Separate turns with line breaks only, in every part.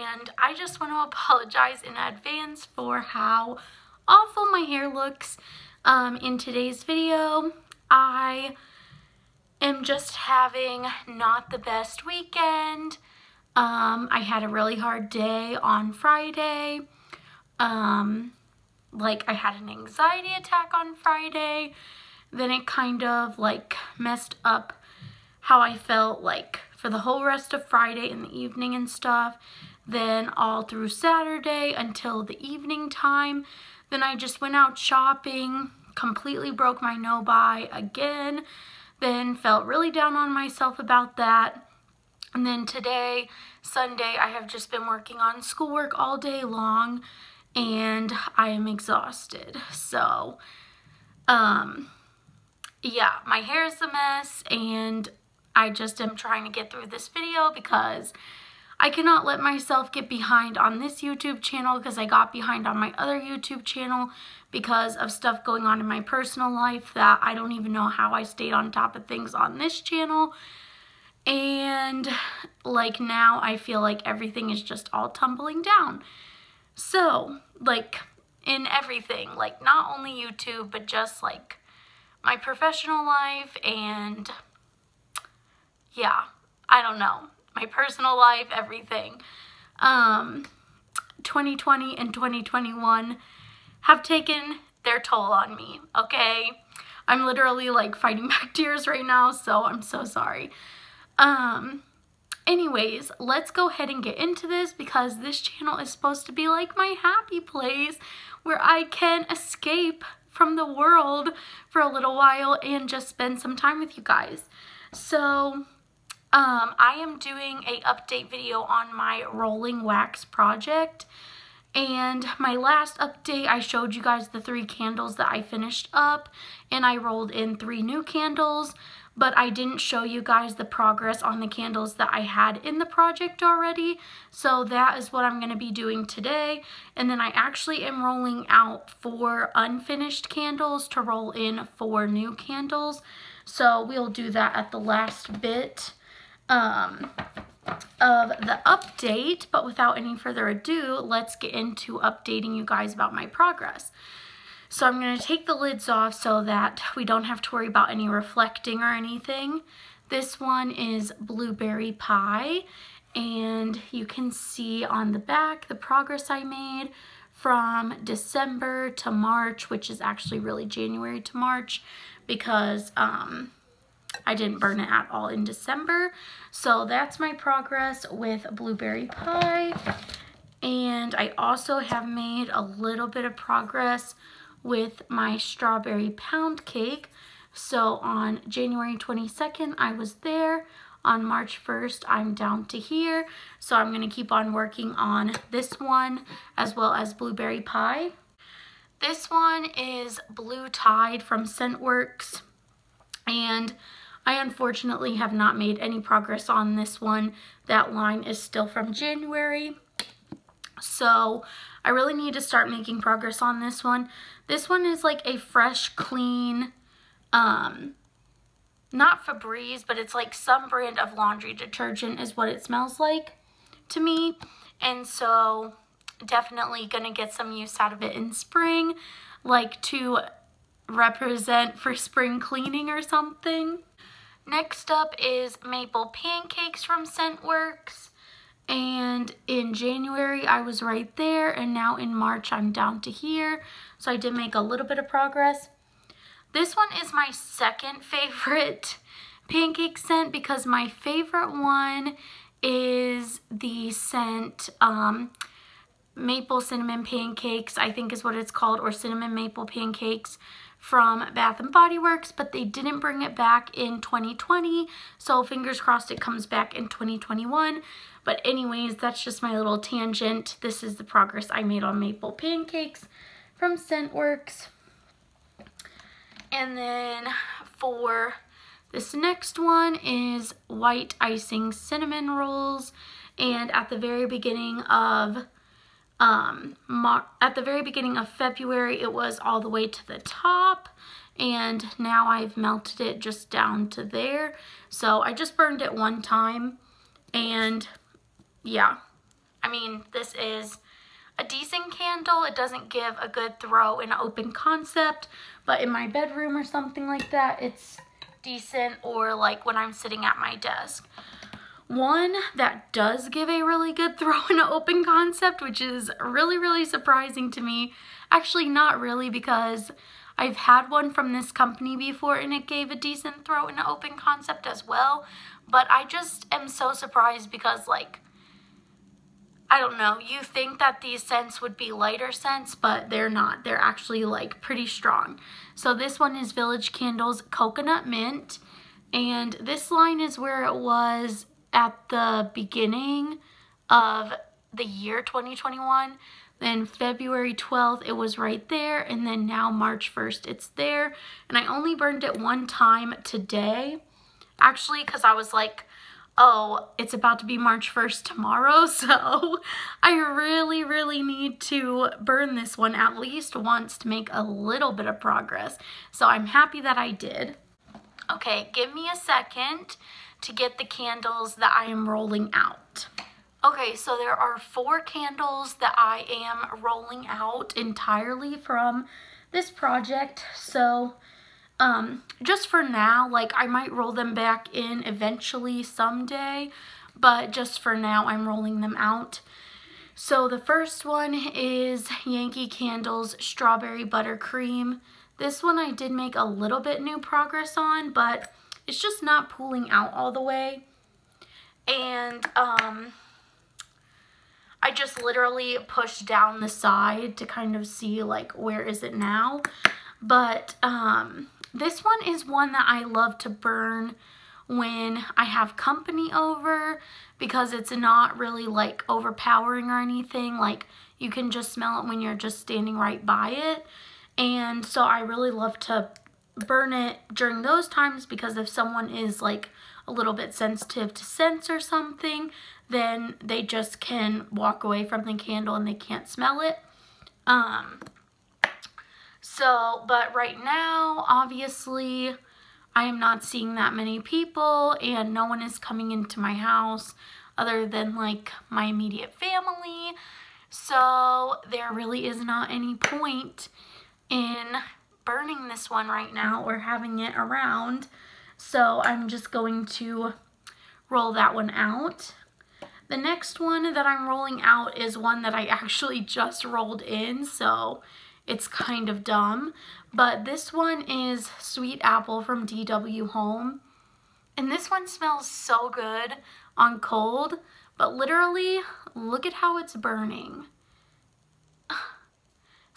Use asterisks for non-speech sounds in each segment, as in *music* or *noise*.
and I just want to apologize in advance for how awful my hair looks um, in today's video. I am just having not the best weekend. Um, I had a really hard day on Friday. Um, like I had an anxiety attack on Friday. Then it kind of like messed up how I felt like for the whole rest of Friday in the evening and stuff. Then all through Saturday until the evening time. Then I just went out shopping, completely broke my no buy again. Then felt really down on myself about that. And then today, Sunday, I have just been working on schoolwork all day long and I am exhausted. So, um, yeah, my hair is a mess and I just am trying to get through this video because I cannot let myself get behind on this YouTube channel because I got behind on my other YouTube channel because of stuff going on in my personal life that I don't even know how I stayed on top of things on this channel. And like now I feel like everything is just all tumbling down. So like in everything, like not only YouTube, but just like my professional life and yeah, I don't know, my personal life, everything. Um, 2020 and 2021 have taken their toll on me, okay? I'm literally like fighting *laughs* back tears right now, so I'm so sorry. Um, anyways, let's go ahead and get into this because this channel is supposed to be like my happy place where I can escape from the world for a little while and just spend some time with you guys. So, um, I am doing a update video on my rolling wax project. And my last update, I showed you guys the three candles that I finished up. And I rolled in three new candles. But I didn't show you guys the progress on the candles that I had in the project already. So that is what I'm going to be doing today. And then I actually am rolling out four unfinished candles to roll in four new candles. So we'll do that at the last bit um, of the update, but without any further ado, let's get into updating you guys about my progress. So I'm going to take the lids off so that we don't have to worry about any reflecting or anything. This one is Blueberry Pie, and you can see on the back the progress I made from December to March, which is actually really January to March because um, I didn't burn it at all in December. So that's my progress with blueberry pie. And I also have made a little bit of progress with my strawberry pound cake. So on January 22nd, I was there. On March 1st, I'm down to here. So I'm going to keep on working on this one as well as blueberry pie. This one is Blue Tide from Scentworks. And I unfortunately have not made any progress on this one. That line is still from January. So I really need to start making progress on this one. This one is like a fresh, clean, um, not Febreze, but it's like some brand of laundry detergent is what it smells like to me. And so definitely gonna get some use out of it in spring, like to represent for spring cleaning or something. Next up is Maple Pancakes from Scentworks. And in January, I was right there. And now in March, I'm down to here. So I did make a little bit of progress. This one is my second favorite *laughs* pancake scent because my favorite one is the scent um, Maple Cinnamon Pancakes, I think is what it's called, or Cinnamon Maple Pancakes from Bath & Body Works, but they didn't bring it back in 2020, so fingers crossed it comes back in 2021. But anyways, that's just my little tangent. This is the progress I made on maple pancakes from Scentworks. And then for this next one is white icing cinnamon rolls. And at the very beginning of um, at the very beginning of February, it was all the way to the top. And now I've melted it just down to there. So I just burned it one time. And yeah, I mean, this is a decent candle. It doesn't give a good throw in an open concept, but in my bedroom or something like that, it's decent or like when I'm sitting at my desk. One that does give a really good *laughs* throw in an open concept, which is really, really surprising to me. Actually, not really because I've had one from this company before and it gave a decent throw in open concept as well. But I just am so surprised because like I don't know, you think that these scents would be lighter scents, but they're not. They're actually like pretty strong. So this one is Village Candles Coconut Mint. And this line is where it was at the beginning of the year 2021. Then February 12th, it was right there. And then now March 1st, it's there. And I only burned it one time today. Actually, because I was like, oh, it's about to be March 1st tomorrow, *laughs* so I really, really need to burn this one at least once to make a little bit of progress. So I'm happy that I did. Okay, give me a second to get the candles that I am rolling out. Okay, so there are four candles that I am rolling out entirely from this project. So um, just for now, like I might roll them back in eventually someday, but just for now, I'm rolling them out. So the first one is Yankee Candles Strawberry Buttercream. This one I did make a little bit new progress on, but it's just not pulling out all the way. And um, I just literally pushed down the side to kind of see like where is it now. But um, this one is one that I love to burn when I have company over because it's not really like overpowering or anything. Like you can just smell it when you're just standing right by it. And so I really love to burn it during those times because if someone is like a little bit sensitive to scents or something, then they just can walk away from the candle and they can't smell it. Um, so, but right now, obviously, I am not seeing that many people and no one is coming into my house other than like my immediate family. So there really is not any point in burning this one right now mm-hmm. or having it around. So I'm just going to roll that one out. The next one that I'm rolling out is one that I *laughs* actually just rolled in. So it's kind of dumb. But this one is Sweet Apple from DW Home. And this one smells so good on cold. But literally, look at how it's burning.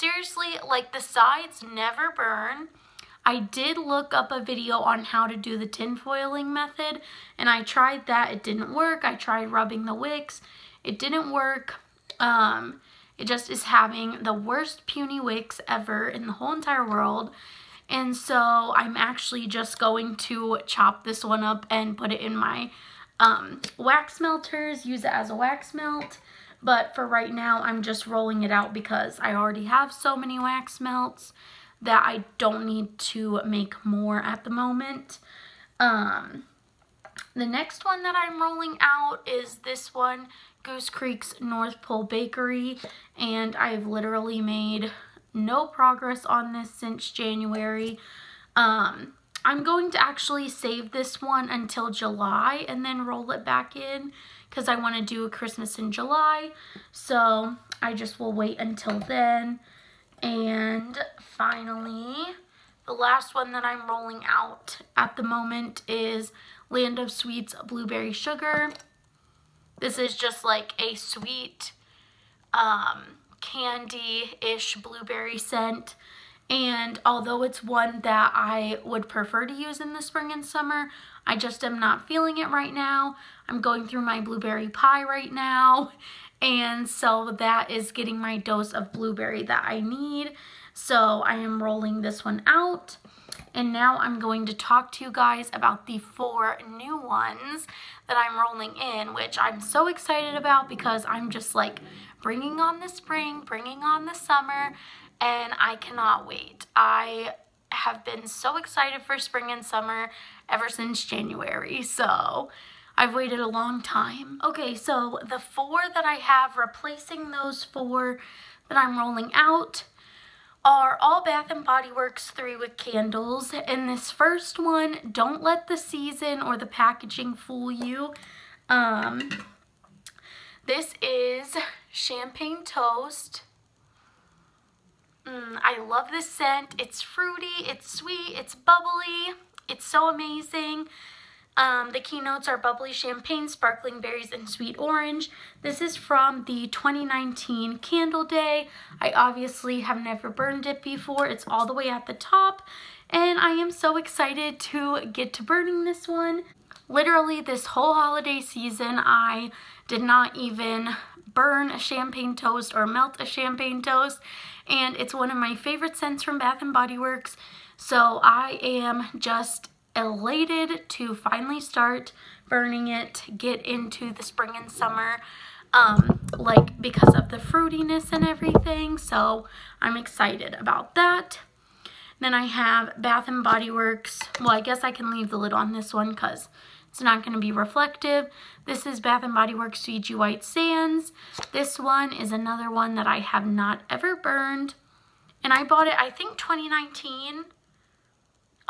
Seriously, like the sides never burn. I did look up a video on how to do the tinfoiling method and I tried that. It didn't work. I tried rubbing the wicks. It didn't work. Um, it just is having the worst puny wicks ever in the whole entire world. And so I'm actually just going to chop this one up and put it in my um, wax melters, use it as a wax melt. But for right now, I'm just rolling it out because I already have so many wax melts that I don't need to make more at the moment. Um, the next one that I'm rolling out is this one, Goose Creek's North Pole Bakery, and I've literally made no progress on this since January. Um, I'm going to actually save this one until July and then roll it back in because I want to do a Christmas in July. So I just will wait until then. And finally, the last one that I'm rolling out at the moment is Land of Sweets Blueberry Sugar. This is just like a sweet um, candy-ish blueberry scent. And although it's one that I would prefer to use in the spring and summer, I just am not feeling it right now. I'm going through my blueberry pie right now. *laughs* And so that is getting my dose of blueberry that I need. So I am rolling this one out. And now I'm going to talk to you guys about the four new ones that I'm rolling in, which I'm so excited about because I'm just like bringing on the spring, bringing on the summer, and I cannot wait. I have been so excited for spring and summer ever since January. So I've waited a long time. Okay, so the four that I have replacing those four that I'm rolling out are all Bath & Body Works 3 wick candles. And this first one, don't let the season or the packaging fool you. Um, this is Champagne Toast. Mm, I love this scent. It's fruity, it's sweet, it's bubbly. It's so amazing. Um, the keynotes are bubbly champagne, sparkling berries, and sweet orange. This is from the 2019 Candle Day. I obviously have never burned it before. It's all the way at the top, and I am so excited to get to burning this one. Literally, this whole holiday season, I did not even burn a champagne toast or melt a champagne toast, and it's one of my favorite scents from Bath & Body Works. So I am just elated to finally start burning it, get into the spring and summer, um, like because of the fruitiness and everything. So I'm excited about that. Then I have Bath & Body Works. Well, I guess I can leave the lid on this one because it's not going to be reflective. This is Bath & Body Works Fiji White Sands. This one is another one that I have not ever burned. And I bought it, I think, 2019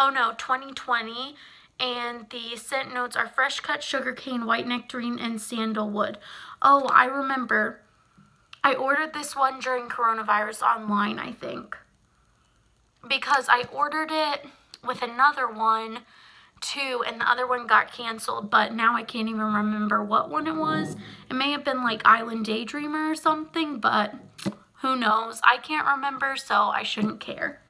oh no, 2020. And the scent notes are fresh cut sugarcane, white nectarine, and sandalwood. Oh, I remember. I ordered this one during coronavirus online, I think. Because I ordered it with another one too, and the other one got canceled, but now I can't even remember what one it was. It may have been like Island Daydreamer or something, but who knows. I can't remember, so I shouldn't care.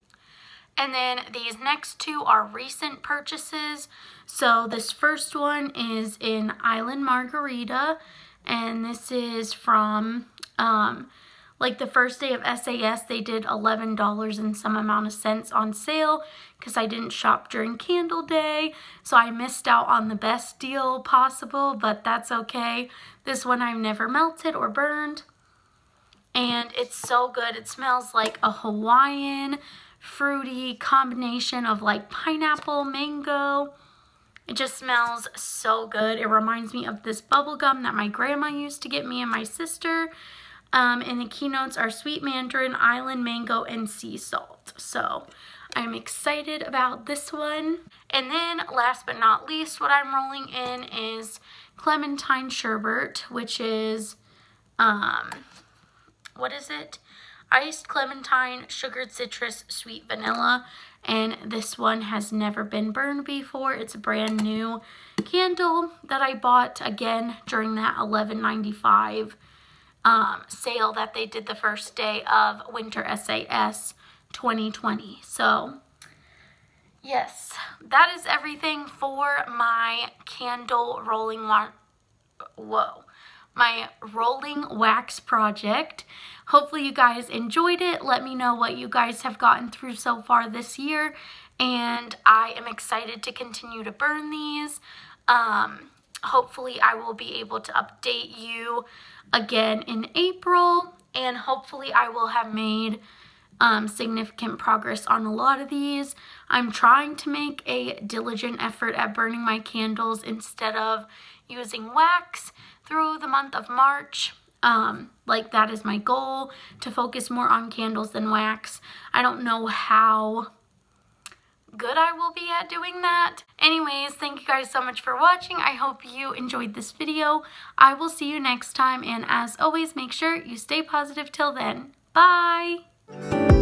And then these next two are recent purchases. So this first one is in Island Margarita. And this is from, um, like the first day of SAS, they did $11 and some amount of cents on sale because I didn't shop during Candle Day. So I missed out on the best deal possible, but that's okay. This one I've never melted or burned. And it's so good. It smells like a Hawaiian fruity combination of like pineapple, mango. It just smells so good. It reminds me of this bubble gum that my grandma used to get me and my sister. Um, and the keynotes are sweet mandarin, island mango, and sea salt. So I'm excited about this one. And then last but not least, what I'm rolling in is clementine sherbet, which is, um, what is it? iced clementine, sugared citrus, sweet vanilla. And this one has never been burned before. It's a brand new candle that I bought again during that $11.95 um, sale that they did the first day of Winter SAS 2020. So yes, that is everything for my candle rolling, whoa, my rolling wax project. Hopefully you guys enjoyed it. Let me know what you guys have gotten through so far this year. And I am excited to continue to burn these. Um, hopefully I will be able to update you again in April. And hopefully I will have made um, significant progress on a lot of these. I'm trying to make a diligent effort at burning my candles instead of using wax through the month of March. Um, like that is my goal to focus more on candles than wax. I don't know how good I will be at doing that. Anyways, thank you guys so much for watching. I hope you enjoyed this video. I will see you next time and as always, make sure you stay positive till then. Bye!